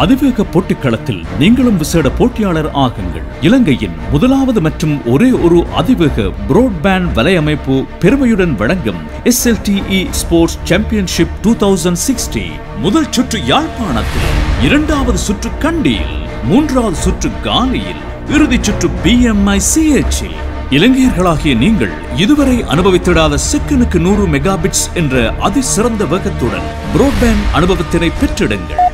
அதிவேக போட்டிக்களத்தில் நீங்களும் விசேட போட்டியாளர் ஆகுங்கள். இலங்கையின் முதலாவது மற்றும் ஒரே ஒரு அதிவேக புரோட்பேண்ட் வலையமைப்பு பெருமையுடன் வழங்கும் SLTE sports championship two thousand sixty. முதல் சுற்று யாழ்ப்பாணத்தில் இரண்டாவது சுற்று கண்டியில் மூன்றாவது சுற்று காலியில் இறுதிச் சுற்று பிஎம்ஐ சிஎச்சில் இலங்கையர்களாகிய நீங்கள் இதுவரை அனுபவித்திடாத செக்கனுக்கு நூறு மெகாபிட்ஸ் என்ற அதிசிறந்த வேகத்துடன் புரோட்பேண்ட் அனுபவத்தினை பெற்றிடுங்கள்.